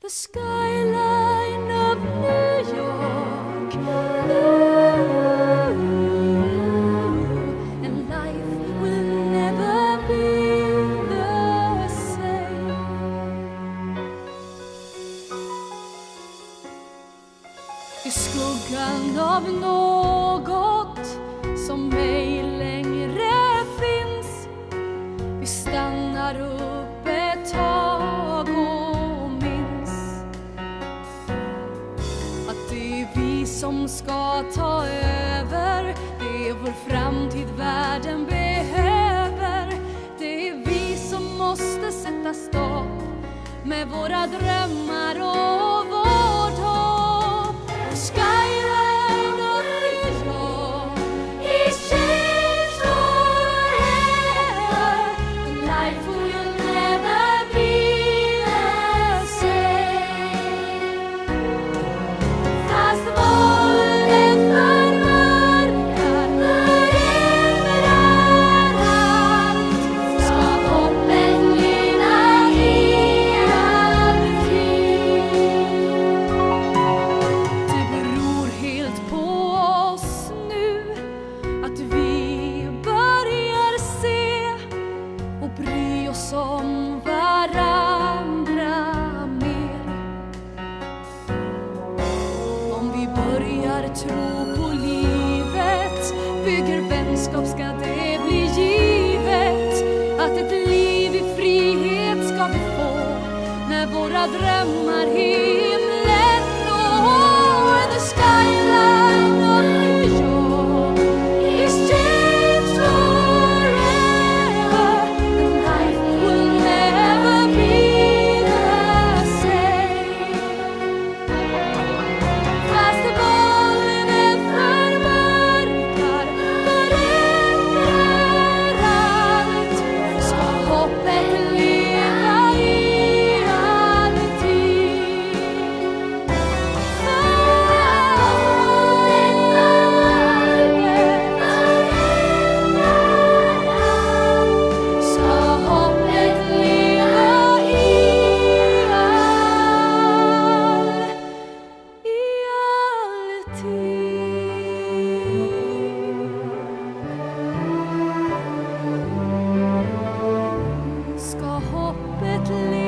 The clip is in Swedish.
The skyline of New York. And life will never be the same. Skuggan av något som ska ta över. Det är vår framtid världen behöver. Det är vi som måste sätta stopp med våra drömmar tro på livet. Bygger vänskap ska det bli givet. Att ett liv i frihet ska vi få När våra drömmar hoppet